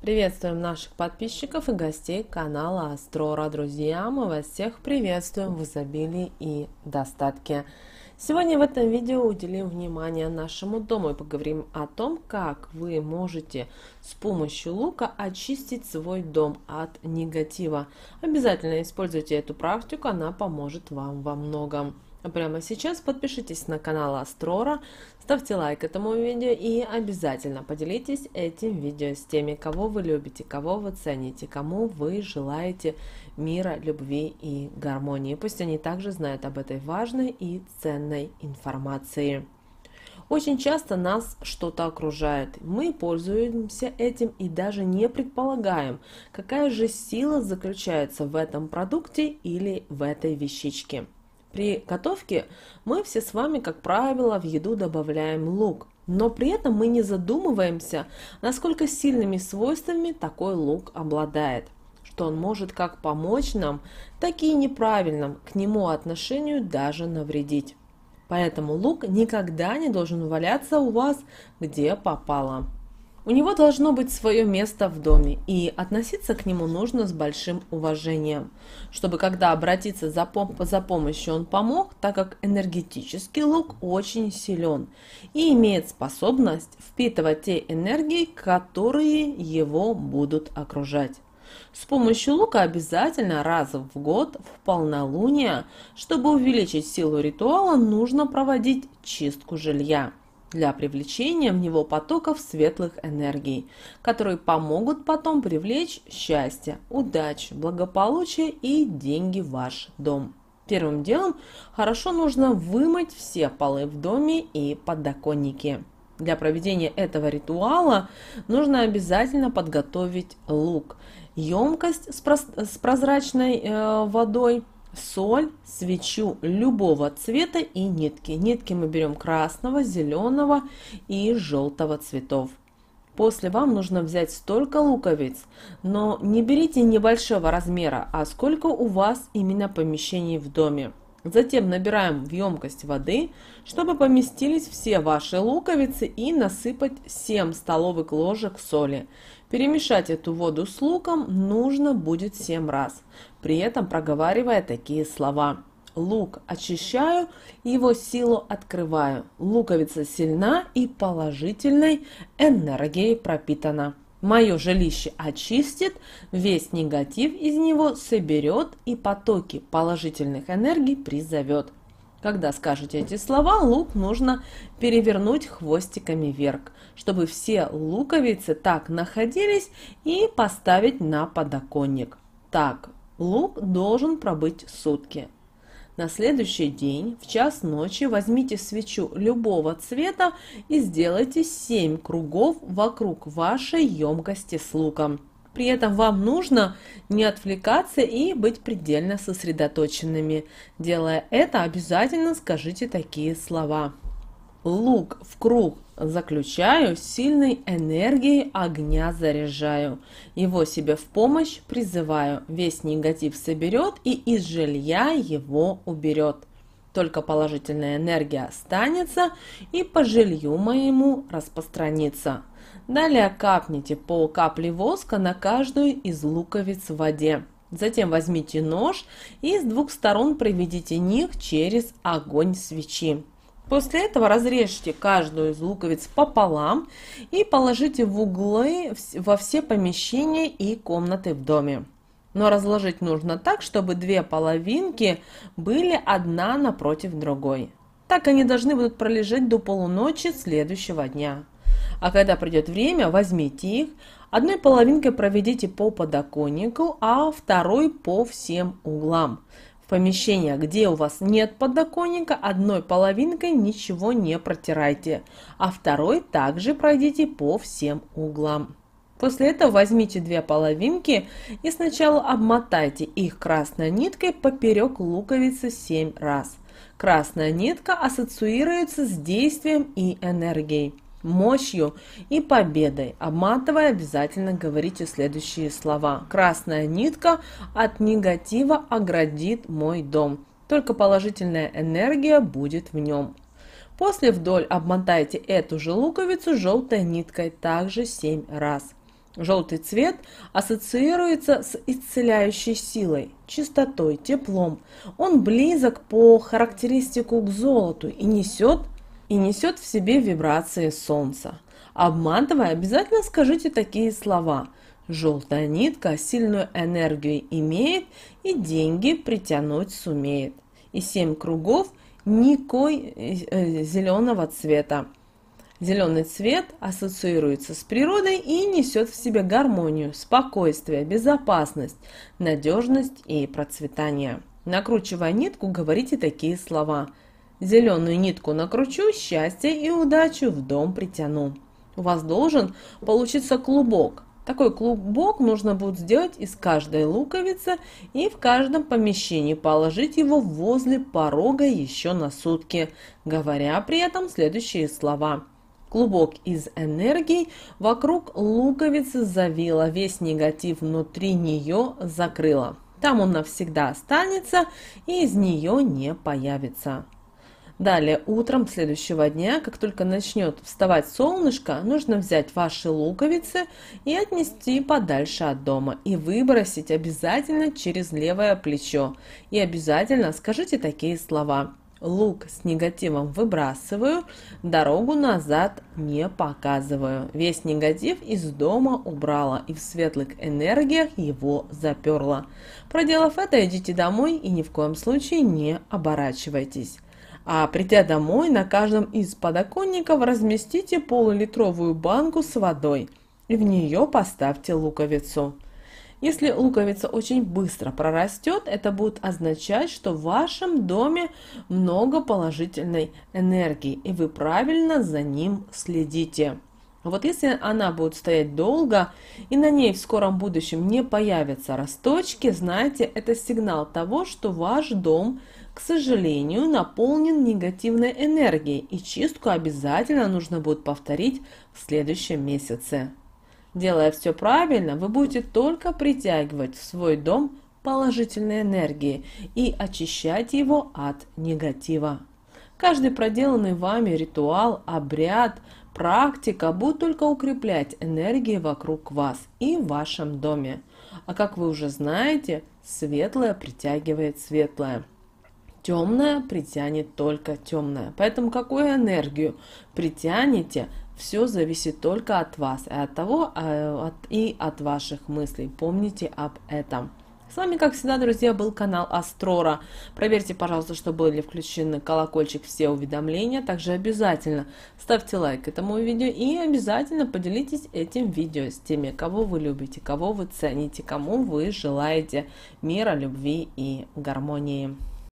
Приветствуем наших подписчиков и гостей канала Астрора. Друзья, мы вас всех приветствуем в изобилии и достатке. Сегодня в этом видео уделим внимание нашему дому и поговорим о том, как вы можете с помощью лука очистить свой дом от негатива. Обязательно используйте эту практику, она поможет вам во многом. А прямо сейчас подпишитесь на канал Астрора, ставьте лайк этому видео и обязательно поделитесь этим видео с теми, кого вы любите, кого вы цените, кому вы желаете мира, любви и гармонии. Пусть они также знают об этой важной и ценной информации. Очень часто нас что-то окружает. Мы пользуемся этим и даже не предполагаем, какая же сила заключается в этом продукте или в этой вещичке. При готовке мы все с вами, как правило, в еду добавляем лук, но при этом мы не задумываемся, насколько сильными свойствами такой лук обладает, что он может как помочь нам, так и неправильным к нему отношению даже навредить. Поэтому лук никогда не должен валяться у вас где попало. У него должно быть свое место в доме, и относиться к нему нужно с большим уважением, чтобы когда обратиться за, пом за помощью он помог, так как энергетический лук очень силен и имеет способность впитывать те энергии, которые его будут окружать. С помощью лука обязательно раз в год в полнолуние, чтобы увеличить силу ритуала, нужно проводить чистку жилья для привлечения в него потоков светлых энергий, которые помогут потом привлечь счастье, удачу, благополучие и деньги в ваш дом. Первым делом хорошо нужно вымыть все полы в доме и подоконники. Для проведения этого ритуала нужно обязательно подготовить лук, емкость с, прозрачной э, водой, соль, свечу любого цвета и нитки. Нитки мы берем красного, зеленого и желтого цветов. После вам нужно взять столько луковиц, но не берите небольшого размера, а сколько у вас именно помещений в доме. Затем набираем в емкость воды, чтобы поместились все ваши луковицы и насыпать 7 столовых ложек соли. Перемешать эту воду с луком нужно будет 7 раз, при этом проговаривая такие слова. Лук очищаю, его силу открываю. Луковица сильна и положительной энергией пропитана. Мое жилище очистит, весь негатив из него соберет и потоки положительных энергий призовет. Когда скажете эти слова, лук нужно перевернуть хвостиками вверх, чтобы все луковицы так находились и поставить на подоконник. Так, лук должен пробыть сутки. На следующий день в час ночи возьмите свечу любого цвета и сделайте 7 кругов вокруг вашей емкости с луком. При этом вам нужно не отвлекаться и быть предельно сосредоточенными. Делая это, обязательно скажите такие слова. Лук в круг заключаю, сильной энергией огня заряжаю. Его себе в помощь призываю. Весь негатив соберет и из жилья его уберет. Только положительная энергия останется и по жилью моему распространится. Далее капните по капле воска на каждую из луковиц в воде. Затем возьмите нож и с двух сторон проведите них через огонь свечи. После этого разрежьте каждую из луковиц пополам и положите в углы во все помещения и комнаты в доме. Но разложить нужно так, чтобы две половинки были одна напротив другой. Так они должны будут пролежать до полуночи следующего дня. А когда придет время, возьмите их, одной половинкой проведите по подоконнику, а второй по всем углам помещения, где у вас нет подоконника, одной половинкой ничего не протирайте, а второй также пройдите по всем углам. После этого возьмите две половинки и сначала обмотайте их красной ниткой поперек луковицы 7 раз. Красная нитка ассоциируется с действием и энергией мощью и победой. Обматывая, обязательно говорите следующие слова. Красная нитка от негатива оградит мой дом. Только положительная энергия будет в нем. После вдоль обмотайте эту же луковицу желтой ниткой также 7 раз. Желтый цвет ассоциируется с исцеляющей силой, чистотой, теплом. Он близок по характеристику к золоту и несет, и несет в себе вибрации солнца. Обманывая, обязательно скажите такие слова. Желтая нитка сильную энергию имеет и деньги притянуть сумеет. И семь кругов никой э, зеленого цвета. Зеленый цвет ассоциируется с природой и несет в себе гармонию, спокойствие, безопасность, надежность и процветание. Накручивая нитку, говорите такие слова. Зеленую нитку накручу, счастье и удачу в дом притяну. У вас должен получиться клубок. Такой клубок нужно будет сделать из каждой луковицы и в каждом помещении положить его возле порога еще на сутки, говоря при этом следующие слова – Клубок из энергии вокруг луковицы завила, весь негатив внутри нее закрыла. Там он навсегда останется и из нее не появится. Далее, утром следующего дня, как только начнет вставать солнышко, нужно взять ваши луковицы и отнести подальше от дома. И выбросить обязательно через левое плечо. И обязательно скажите такие слова лук с негативом выбрасываю, дорогу назад не показываю. Весь негатив из дома убрала и в светлых энергиях его заперла. Проделав это, идите домой и ни в коем случае не оборачивайтесь. А придя домой, на каждом из подоконников разместите полулитровую банку с водой и в нее поставьте луковицу. Если луковица очень быстро прорастет, это будет означать, что в вашем доме много положительной энергии, и вы правильно за ним следите. Вот если она будет стоять долго и на ней в скором будущем не появятся росточки, знаете, это сигнал того, что ваш дом, к сожалению, наполнен негативной энергией, и чистку обязательно нужно будет повторить в следующем месяце. Делая все правильно, вы будете только притягивать в свой дом положительные энергии и очищать его от негатива. Каждый проделанный вами ритуал, обряд, практика будет только укреплять энергии вокруг вас и в вашем доме. А как вы уже знаете, светлое притягивает светлое. Темное притянет только темное. Поэтому какую энергию притянете, все зависит только от вас и от того, от, и от ваших мыслей. Помните об этом. С вами, как всегда, друзья, был канал Астрора. Проверьте, пожалуйста, что были включены колокольчик, все уведомления. Также обязательно ставьте лайк этому видео и обязательно поделитесь этим видео с теми, кого вы любите, кого вы цените, кому вы желаете мира, любви и гармонии.